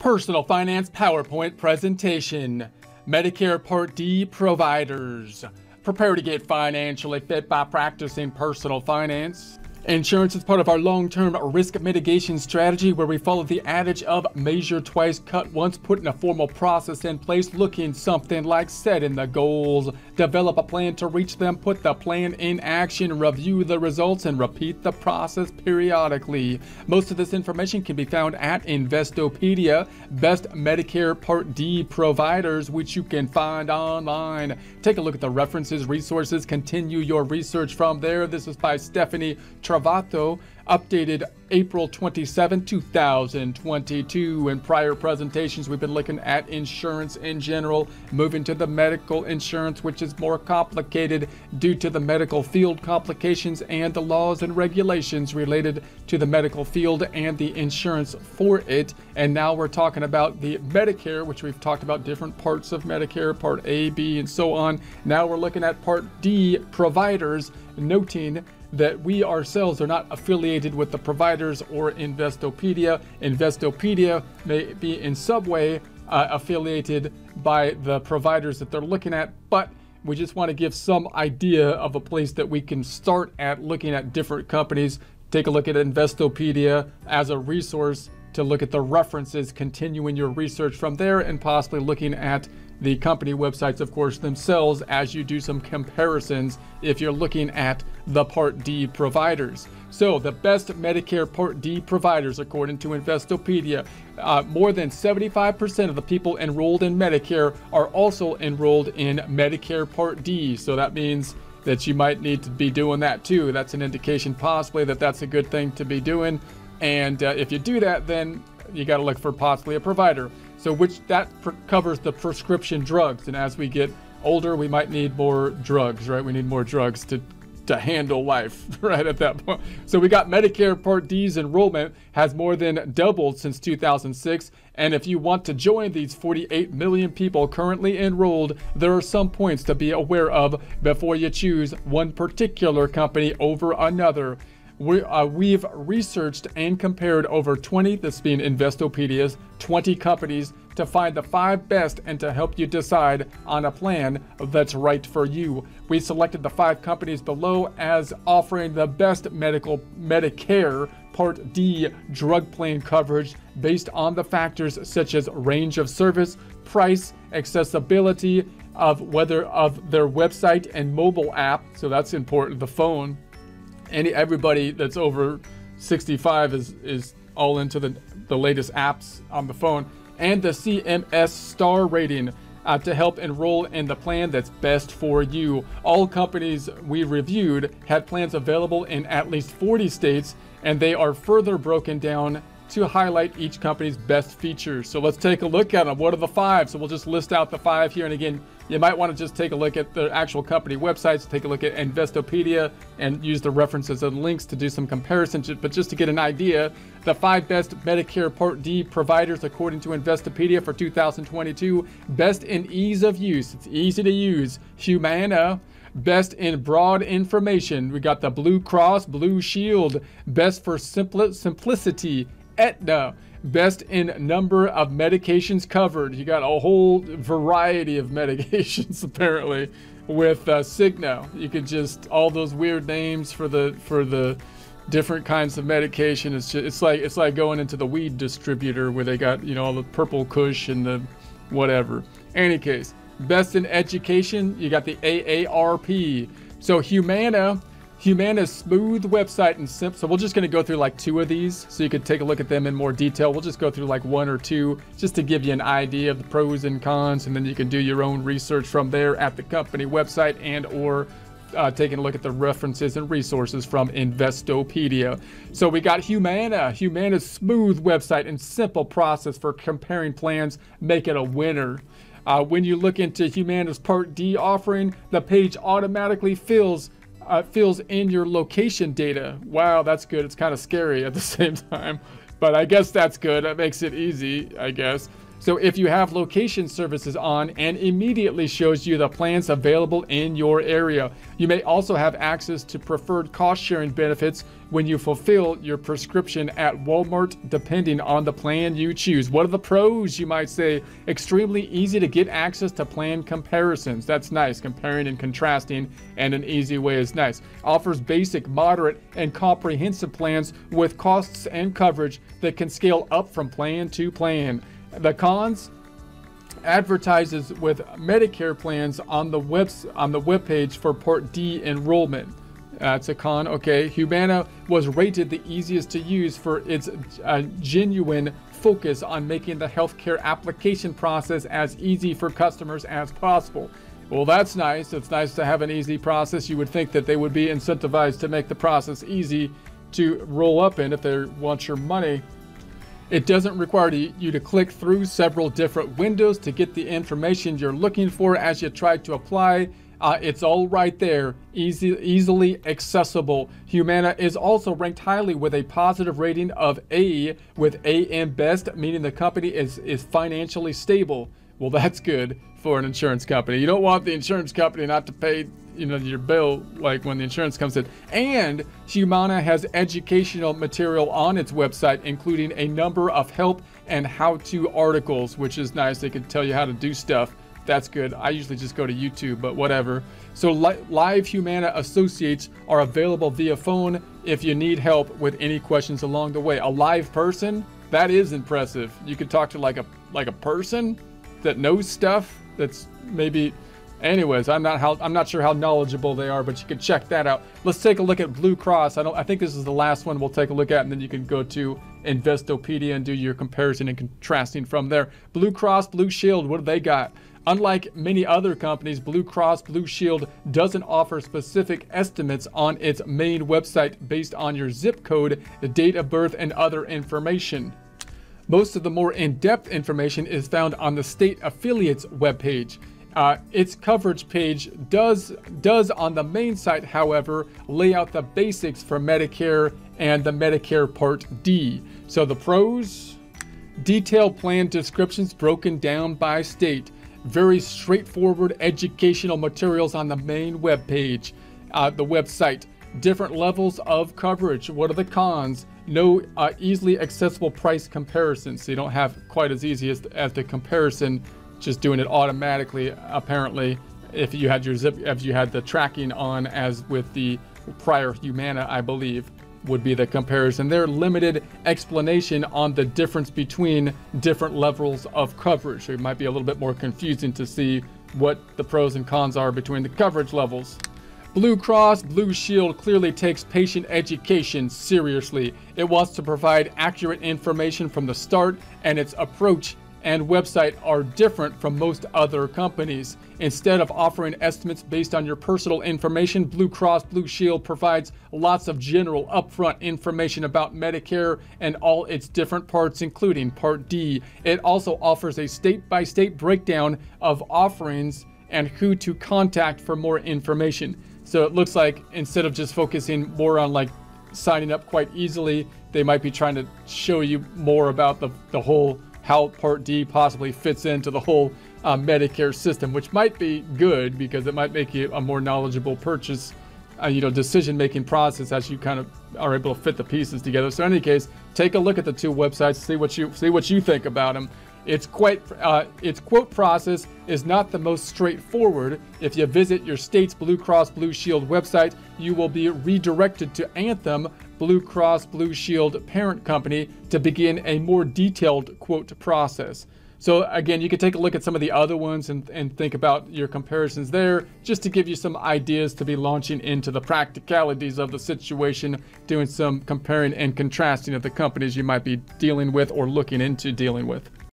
Personal Finance PowerPoint presentation. Medicare Part D providers. Prepare to get financially fit by practicing personal finance. Insurance is part of our long term risk mitigation strategy where we follow the adage of measure twice, cut once, putting a formal process in place, looking something like setting the goals, develop a plan to reach them, put the plan in action, review the results, and repeat the process periodically. Most of this information can be found at Investopedia, best Medicare Part D providers, which you can find online. Take a look at the references, resources, continue your research from there. This is by Stephanie. Travato, updated April 27, 2022. In prior presentations, we've been looking at insurance in general, moving to the medical insurance, which is more complicated due to the medical field complications and the laws and regulations related to the medical field and the insurance for it. And now we're talking about the Medicare, which we've talked about different parts of Medicare, Part A, B, and so on. Now we're looking at Part D providers, noting that we ourselves are not affiliated with the providers or Investopedia. Investopedia may be in some way uh, affiliated by the providers that they're looking at, but we just want to give some idea of a place that we can start at looking at different companies. Take a look at Investopedia as a resource to look at the references, continuing your research from there, and possibly looking at the company websites, of course, themselves as you do some comparisons if you're looking at the Part D providers. So, the best Medicare Part D providers, according to Investopedia, uh, more than 75% of the people enrolled in Medicare are also enrolled in Medicare Part D. So, that means that you might need to be doing that too. That's an indication, possibly, that that's a good thing to be doing. And uh, if you do that, then you got to look for possibly a provider. So which that covers the prescription drugs. And as we get older, we might need more drugs, right? We need more drugs to to handle life right at that point. So we got Medicare Part D's enrollment has more than doubled since 2006. And if you want to join these 48 million people currently enrolled, there are some points to be aware of before you choose one particular company over another we, uh, we've researched and compared over 20, this being Investopedia's, 20 companies to find the five best and to help you decide on a plan that's right for you. We selected the five companies below as offering the best medical Medicare Part D drug plan coverage based on the factors such as range of service, price, accessibility of whether of their website and mobile app, so that's important, the phone any everybody that's over 65 is is all into the the latest apps on the phone and the CMS star rating uh, to help enroll in the plan that's best for you. All companies we reviewed had plans available in at least 40 states, and they are further broken down to highlight each company's best features. So let's take a look at them. What are the five? So we'll just list out the five here. And again, you might want to just take a look at the actual company websites, take a look at Investopedia, and use the references and links to do some comparisons. But just to get an idea, the five best Medicare Part D providers, according to Investopedia for 2022, best in ease of use. It's easy to use. Humana, Best in broad information, we got the Blue Cross Blue Shield. Best for simpli- simplicity, Aetna. Best in number of medications covered. You got a whole variety of medications apparently with uh, Cigna. You could just all those weird names for the for the different kinds of medication. It's just, it's like it's like going into the weed distributor where they got you know all the purple Kush and the whatever. Any case, best in education. You got the AARP. So Humana Humana's smooth website and simple. So we're just going to go through like two of these so you could take a look at them in more detail. We'll just go through like one or two just to give you an idea of the pros and cons and then you can do your own research from there at the company website and or uh, taking a look at the references and resources from Investopedia. So we got Humana. Humana's smooth website and simple process for comparing plans make it a winner. Uh, when you look into Humana's Part D offering, the page automatically fills uh, fills in your location data. Wow, that's good. It's kind of scary at the same time, but I guess that's good. That makes it easy, I guess. So if you have location services on and immediately shows you the plans available in your area. You may also have access to preferred cost sharing benefits when you fulfill your prescription at Walmart depending on the plan you choose. What are the pros, you might say? Extremely easy to get access to plan comparisons. That's nice. Comparing and contrasting and an easy way is nice. Offers basic, moderate, and comprehensive plans with costs and coverage that can scale up from plan to plan. The cons advertises with Medicare plans on the webs on the web page for Part D enrollment. That's a con. Okay, Humana was rated the easiest to use for its uh, genuine focus on making the healthcare application process as easy for customers as possible. Well, that's nice. It's nice to have an easy process. You would think that they would be incentivized to make the process easy to roll up in if they want your money. It doesn't require you to click through several different windows to get the information you're looking for as you try to apply. Uh, it's all right there, easy, easily accessible. Humana is also ranked highly with a positive rating of A, with AM Best, meaning the company is, is financially stable. Well, that's good for an insurance company. You don't want the insurance company not to pay you know your bill like when the insurance comes in. And humana has educational material on its website including a number of help and how-to articles which is nice. They can tell you how to do stuff. That's good. I usually just go to youtube but whatever. So li- live humana associates are available via phone if you need help with any questions along the way. A live person? That is impressive. You could talk to like a like a person that knows stuff that's maybe Anyways, I'm not how I'm not sure how knowledgeable they are, but you can check that out. Let's take a look at Blue Cross. I don't I think this is the last one we'll take a look at, and then you can go to Investopedia and do your comparison and contrasting from there. Blue Cross, Blue Shield, what do they got? Unlike many other companies, Blue Cross Blue Shield doesn't offer specific estimates on its main website based on your zip code, the date of birth, and other information. Most of the more in-depth information is found on the state affiliates webpage. Uh, its coverage page does does on the main site, however, lay out the basics for Medicare and the Medicare Part D. So the pros, detailed plan descriptions broken down by state, very straightforward educational materials on the main webpage, uh, the website, different levels of coverage. What are the cons? No uh, easily accessible price comparisons. So you don't have quite as easy as, as the comparison just doing it automatically apparently if you had your zip if you had the tracking on as with the prior Humana I believe would be the comparison there limited explanation on the difference between different levels of coverage so it might be a little bit more confusing to see what the pros and cons are between the coverage levels Blue Cross Blue Shield clearly takes patient education seriously. It wants to provide accurate information from the start, and its approach and website are different from most other companies. Instead of offering estimates based on your personal information, Blue Cross Blue Shield provides lots of general upfront information about Medicare and all its different parts, including Part D. It also offers a state by state breakdown of offerings and who to contact for more information. So it looks like instead of just focusing more on like signing up quite easily, they might be trying to show you more about the, the whole how Part D possibly fits into the whole uh, Medicare system, which might be good because it might make you a more knowledgeable purchase, uh, you know, decision-making process as you kind of are able to fit the pieces together. So in any case, take a look at the two websites, see what you see what you think about them. Its quite uh, its quote process is not the most straightforward. If you visit your state's Blue Cross Blue Shield website, you will be redirected to Anthem Blue Cross Blue Shield parent company to begin a more detailed quote process. So again, you can take a look at some of the other ones and, and think about your comparisons there, just to give you some ideas to be launching into the practicalities of the situation, doing some comparing and contrasting of the companies you might be dealing with or looking into dealing with.